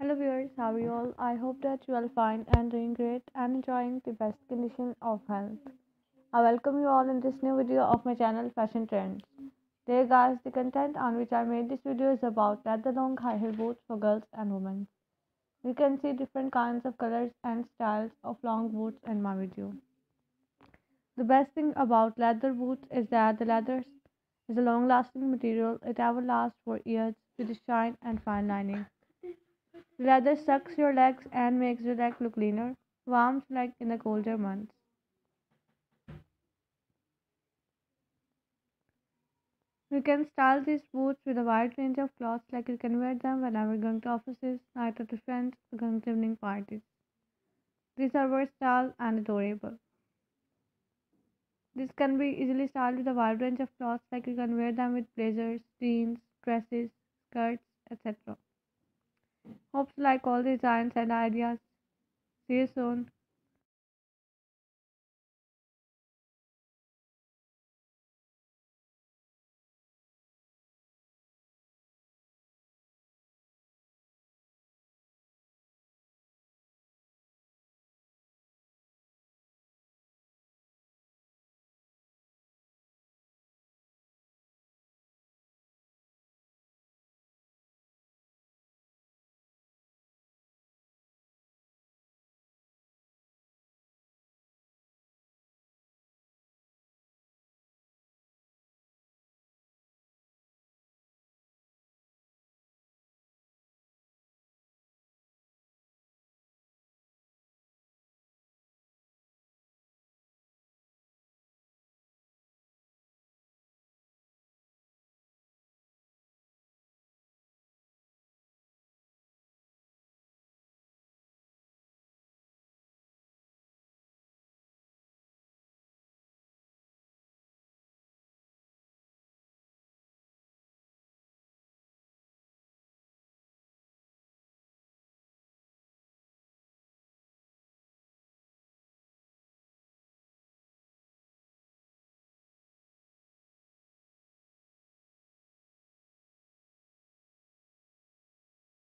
Hello viewers, how are you all? I hope that you are fine and doing great and enjoying the best condition of health. I welcome you all in this new video of my channel Fashion Trends. Dear guys, the content on which I made this video is about leather long high heel boots for girls and women. You can see different kinds of colors and styles of long boots in my video. The best thing about leather boots is that the leather is a long lasting material. It ever lasts for years with a shine and fine lining. Leather sucks your legs and makes your leg look leaner, warms like in the colder months. You can style these boots with a wide range of clothes, like you can wear them whenever going to offices, night with friends, or going to evening parties. These are versatile and adorable. This can be easily styled with a wide range of clothes, like you can wear them with blazers, jeans, dresses, skirts, etc. Hope you like all the designs and ideas. See you soon.